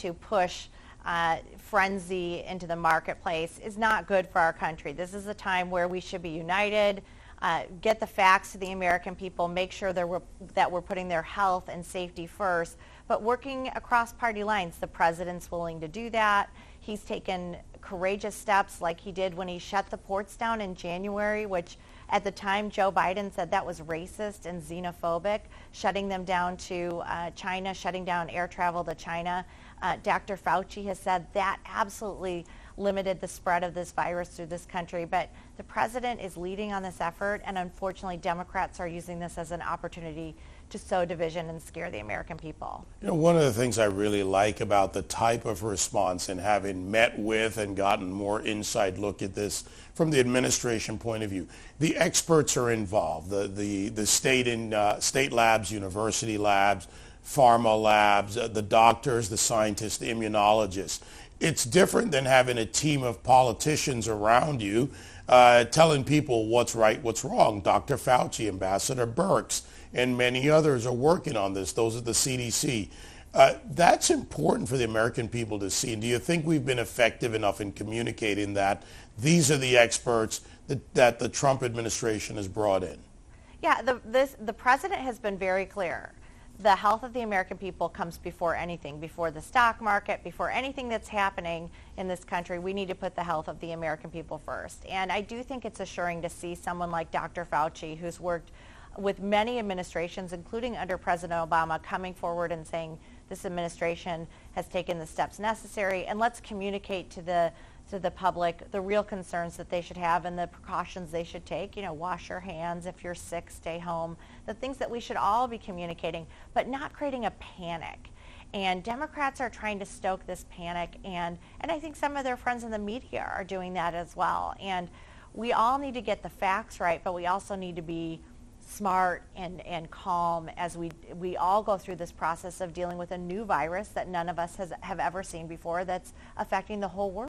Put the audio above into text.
to push uh, frenzy into the marketplace is not good for our country. This is a time where we should be united, uh, get the facts to the American people, make sure that we're, that we're putting their health and safety first, but working across party lines. The president's willing to do that. He's taken courageous steps like he did when he shut the ports down in January, which at the time Joe Biden said that was racist and xenophobic, shutting them down to uh, China, shutting down air travel to China. Uh, Dr. Fauci has said that absolutely limited the spread of this virus through this country. But the president is leading on this effort, and unfortunately, Democrats are using this as an opportunity to sow division and scare the American people. You know, one of the things I really like about the type of response and having met with and gotten more inside look at this from the administration point of view, the experts are involved, the, the, the state, in, uh, state labs, university labs, pharma labs, uh, the doctors, the scientists, the immunologists. It's different than having a team of politicians around you uh, telling people what's right, what's wrong. Dr. Fauci, Ambassador Birx, and many others are working on this. Those are the CDC. Uh, that's important for the American people to see. And do you think we've been effective enough in communicating that these are the experts that, that the Trump administration has brought in? Yeah, the, this, the president has been very clear the health of the American people comes before anything, before the stock market, before anything that's happening in this country. We need to put the health of the American people first. And I do think it's assuring to see someone like Dr. Fauci, who's worked with many administrations, including under President Obama, coming forward and saying this administration has taken the steps necessary, and let's communicate to the to the public the real concerns that they should have and the precautions they should take. You know, wash your hands if you're sick, stay home. The things that we should all be communicating, but not creating a panic. And Democrats are trying to stoke this panic, and, and I think some of their friends in the media are doing that as well. And we all need to get the facts right, but we also need to be smart and, and calm as we, we all go through this process of dealing with a new virus that none of us has, have ever seen before that's affecting the whole world.